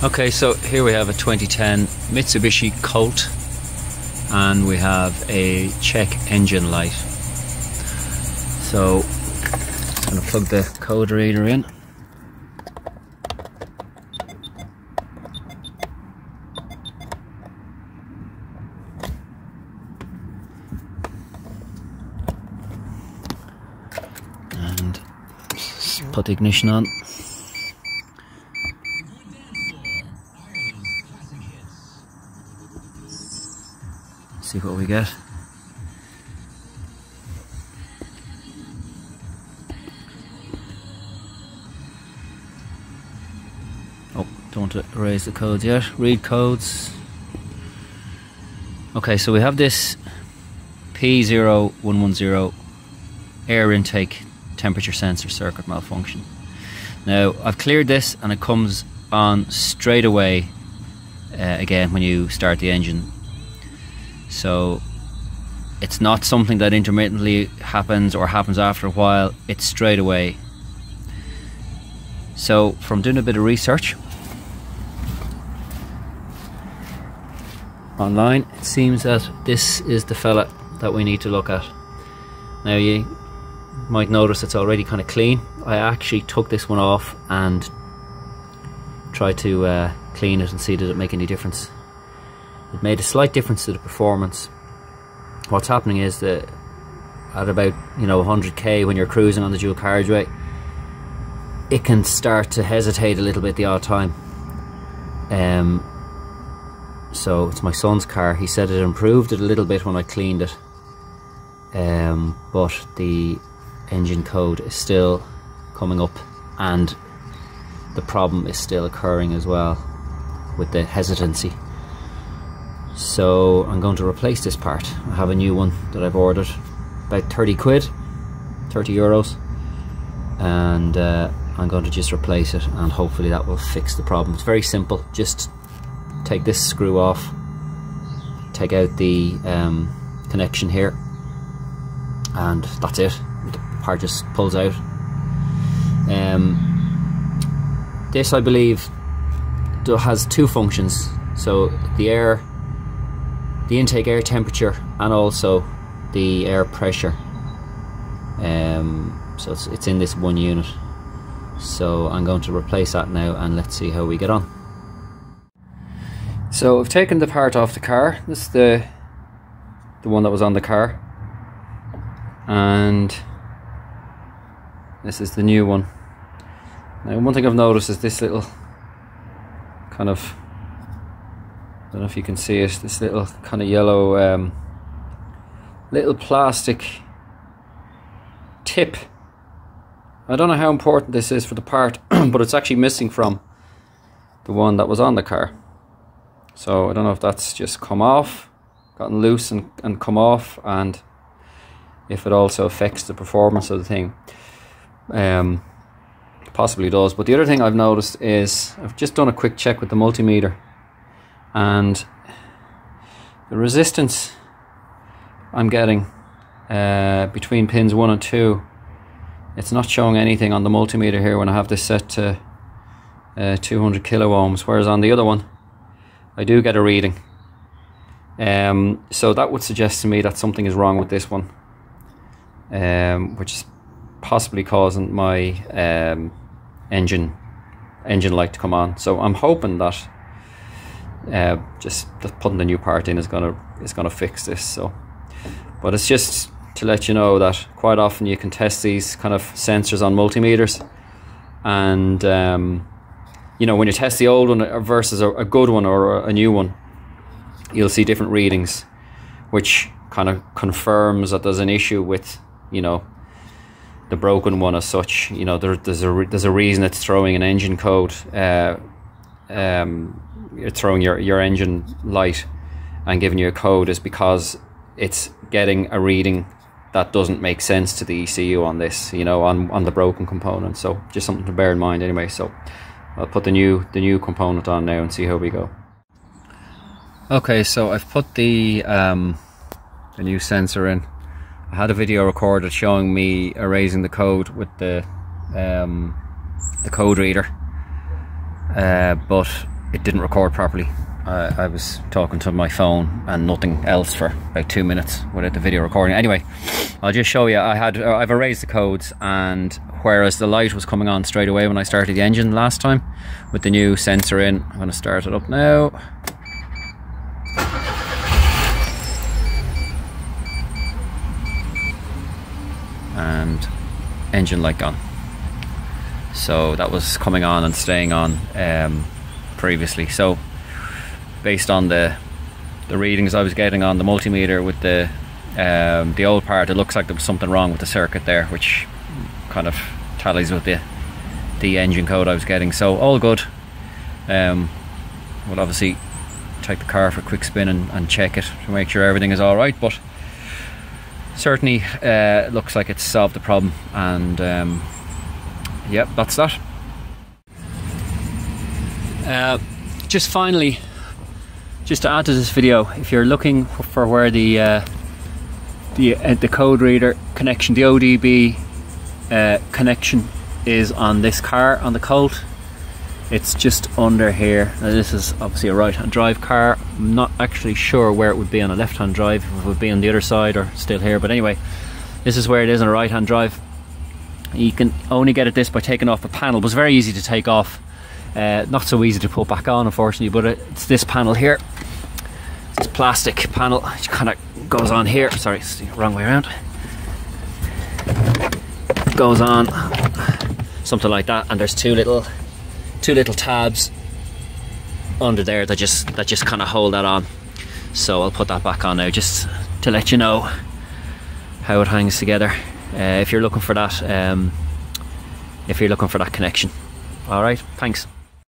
Okay, so here we have a 2010 Mitsubishi Colt and we have a check engine light. So I'm going to plug the code reader in. And put the ignition on. See what we get. Oh, don't erase the codes yet. Read codes. Okay, so we have this P0110 air intake temperature sensor circuit malfunction. Now, I've cleared this and it comes on straight away uh, again when you start the engine. So it's not something that intermittently happens or happens after a while, it's straight away. So, from doing a bit of research online, it seems that this is the fella that we need to look at. Now, you might notice it's already kind of clean. I actually took this one off and tried to uh, clean it and see did it make any difference. It made a slight difference to the performance. What's happening is that at about you know 100k when you're cruising on the dual carriageway, it can start to hesitate a little bit the odd time. Um, so it's my son's car. He said it improved it a little bit when I cleaned it, um, but the engine code is still coming up, and the problem is still occurring as well with the hesitancy. So I'm going to replace this part. I have a new one that I've ordered, about 30 quid, 30 euros, and uh, I'm going to just replace it and hopefully that will fix the problem. It's very simple, just take this screw off, take out the um, connection here, and that's it. The part just pulls out. Um, this, I believe, has two functions. So the air, the intake air temperature, and also the air pressure. Um, so it's, it's in this one unit. So I'm going to replace that now, and let's see how we get on. So I've taken the part off the car. This is the the one that was on the car, and this is the new one. Now, one thing I've noticed is this little kind of I don't know if you can see it. This little kind of yellow um, little plastic tip. I don't know how important this is for the part, but it's actually missing from the one that was on the car. So I don't know if that's just come off, gotten loose and, and come off, and if it also affects the performance of the thing. Um, possibly does. But the other thing I've noticed is I've just done a quick check with the multimeter, and the resistance I'm getting uh, between pins one and two, it's not showing anything on the multimeter here when I have this set to uh, 200 kilo ohms, whereas on the other one, I do get a reading. Um, so that would suggest to me that something is wrong with this one, um, which is possibly causing my um, engine engine light to come on. So I'm hoping that uh, just putting the new part in is gonna is gonna fix this. So, but it's just to let you know that quite often you can test these kind of sensors on multimeters, and um, you know when you test the old one versus a, a good one or a new one, you'll see different readings, which kind of confirms that there's an issue with you know the broken one as such. You know, there, there's a there's a reason it's throwing an engine code. Uh, um, throwing your your engine light and giving you a code is because it's getting a reading that doesn't make sense to the ECU on this. You know, on on the broken component. So just something to bear in mind anyway. So I'll put the new the new component on now and see how we go. Okay, so I've put the um, the new sensor in. I had a video recorded showing me erasing the code with the um, the code reader, uh, but it didn't record properly. Uh, I was talking to my phone and nothing else for about two minutes without the video recording. Anyway, I'll just show you. I had uh, I've erased the codes, and whereas the light was coming on straight away when I started the engine last time with the new sensor in, I'm going to start it up now. And engine light gone. So that was coming on and staying on um, previously. So based on the the readings I was getting on the multimeter with the um, the old part, it looks like there was something wrong with the circuit there, which kind of tallies with the the engine code I was getting. So all good. Um, we'll obviously take the car for a quick spin and, and check it to make sure everything is all right. But certainly uh, looks like it's solved the problem. And um, yep, that's that. Uh, just finally, just to add to this video, if you're looking for where the uh, the uh, the code reader connection, the ODB uh, connection is on this car on the Colt, it's just under here. Now this is obviously a right-hand drive car. I'm not actually sure where it would be on a left-hand drive, if it would be on the other side or still here. But anyway, this is where it is on a right-hand drive. You can only get at this by taking off the panel. It was very easy to take off. Uh, not so easy to put back on, unfortunately, but it's this panel here. This plastic panel. Which kind of goes on here. Sorry it's the wrong way around. Goes on something like that and there's two little two little tabs under there that just that just kind of hold that on. So I'll put that back on now just to let you know how it hangs together. Uh, if you're looking for that um, if you're looking for that connection. All right thanks